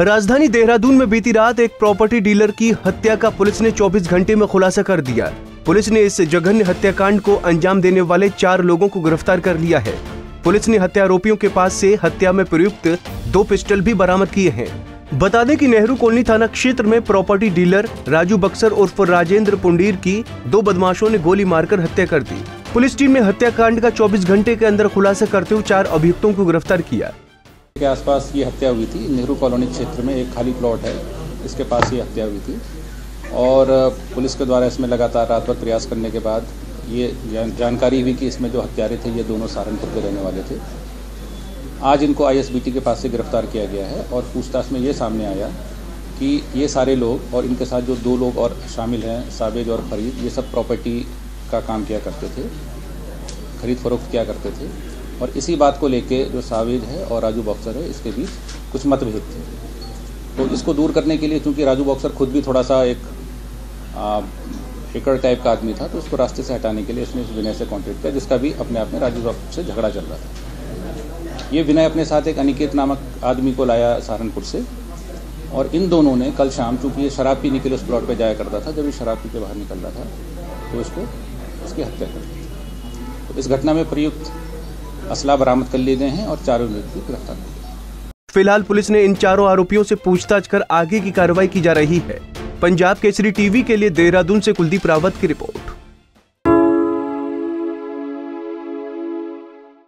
राजधानी देहरादून में बीती रात एक प्रॉपर्टी डीलर की हत्या का पुलिस ने 24 घंटे में खुलासा कर दिया। पुलिस ने इस जघन्य हत्याकांड को अंजाम देने वाले चार लोगों को गिरफ़्तार कर लिया है। पुलिस ने हत्या आरोपियों के पास से हत्या में प्रयुक्त दो पिस्टल भी बरामद किए हैं। बता दें कि नेहरू कॉलोनी थाना क्षेत्र में प्रॉपर्टी डीलर राजू बक्सर उर्फ़ राजेंद्र पुंडीर की दो बदमाशों ने गोली मारकर हत्या कर दी। पुलिस टीम ने हत्याकांड का 24 घंटे के अंदर खुलासा करते हुए चार अभियुक्तों को गिरफ़्तार किया। के आसपास ये हत्या हुई थी। नेहरू कॉलोनी क्षेत्र में एक खाली प्लॉट है। इसके पास ये हत्या हुई थी। और पुलिस के द्वारा इसमें लगातार रात भर प्रयास करने के बाद ये जानकारी हुई कि इसमें जो हत्यारे थे, ये दोनों सहारनपुर के रहने वाले थे। आज इनको आईएसबीटी के पास से गिरफ़्तार किया गया है और पूछताछ में ये सामने आया कि ये सारे लोग और इनके साथ जो दो लोग और शामिल हैं, साबिज और फरीद, ये सब प्रॉपर्टी का काम किया करते थे। खरीद फरोख्त किया करते थे। और इसी बात को लेके जो साविद है और राजू बॉक्सर है, इसके बीच कुछ मतभेद थे। तो इसको दूर करने के लिए, चूँकि राजू बॉक्सर खुद भी थोड़ा सा एक फिकर टाइप का आदमी था तो उसको रास्ते से हटाने के लिए उसने विनय से कॉन्टेक्ट किया, जिसका भी अपने आप में राजू बॉक्सर से झगड़ा चल रहा था। ये विनय अपने साथ एक अनिकेत नामक आदमी को लाया सहारनपुर से, और इन दोनों ने कल शाम, चूँकि ये शराब पीने के लिए उस प्लॉट पर जाया करता था, जब ये शराब पी के बाहर निकल रहा था तो उसको उसकी हत्या कर दी। तो इस घटना में प्रयुक्त असला बरामद कर लिए गए हैं और चारों व्यक्ति गिरफ़्तार फ़िलहाल पुलिस ने इन चारों आरोपियों से पूछताछ कर आगे की कार्रवाई की जा रही है। पंजाब केसरी टीवी के लिए देहरादून से कुलदीप रावत की रिपोर्ट।